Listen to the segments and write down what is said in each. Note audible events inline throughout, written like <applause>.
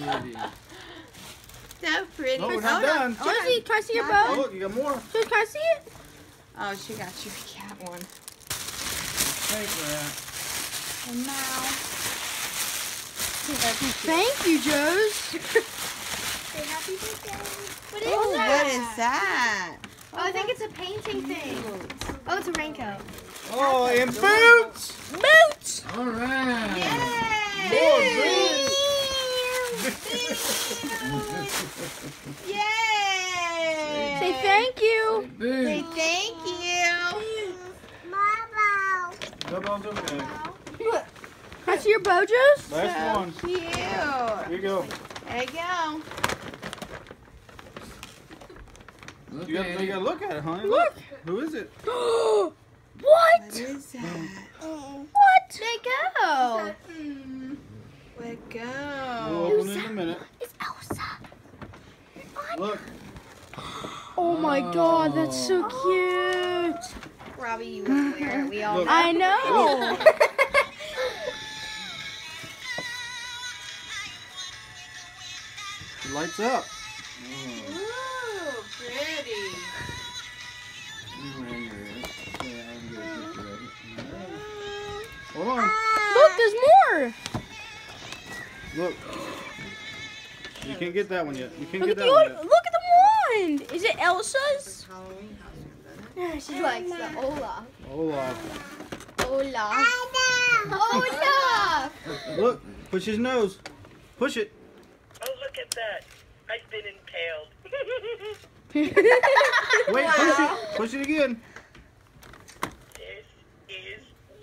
pretty. So <laughs> pretty. No, we're Oh, not no. done. Oh, no. Josie, can I see your Not Oh, bow? look, you got more. Josie, can I see it? Oh, she got you a cat one. Thanks for that. And now. Thank you, Joes. <laughs> Say happy birthday. What is Oh, that? what is that? Oh, I think it's a painting thing. Oh, it's a raincoat. Oh, and boots. Boots. All right. Yay! Say Yay! Say thank you. Say boo. thank you. Double over there. Can I your bow, Joes? Last so one. cute. Here you go. There you go. Look You gotta, you gotta look at it, honey. Look. Who is it? <gasps> <gasps> what? What is that? What? There you go. Let We'll go. open it in a minute. It's Elsa. Look. Oh my god, that's so oh. cute. Robbie, you would wear it. We all Look. know. I know. It lights up. Ooh, pretty. You wear yours. Yeah, I'm gonna get you ready. Hold on. Look, there's more. Look. You can't get that one yet. You can't Look get at the that one yet. look at the wand. Is it Elsa's? Halloween costume, she likes the Olaf. Olaf. Olaf. Olaf. Look. Push his nose. Push it. Oh, look at that. I've been impaled. <laughs> Wait, push it. Push it again. this is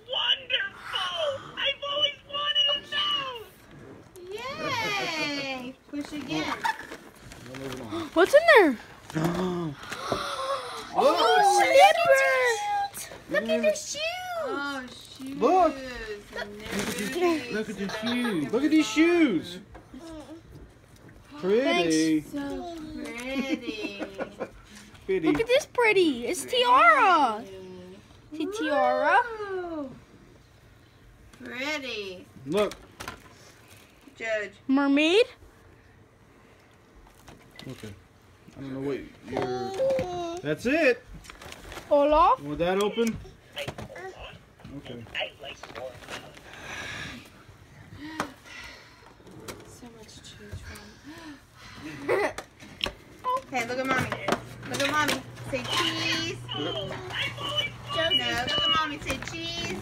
wonderful. I've always wanted a nose. Yay! Push again. What's in there? <gasps> Oh, oh slipper. Look at the shoes. Oh, shoes. Look. Look at the shoes. Look at these shoes. Pretty. So pretty. Pretty. Look at this pretty. It's tiara. See tiara? Pretty. Look. Judge. Mermaid. Okay. I don't know what you're... That's it! Olaf? Want that open? Okay. So much from. <gasps> look at mommy. Look at mommy. Say cheese. No, look at mommy. Say cheese.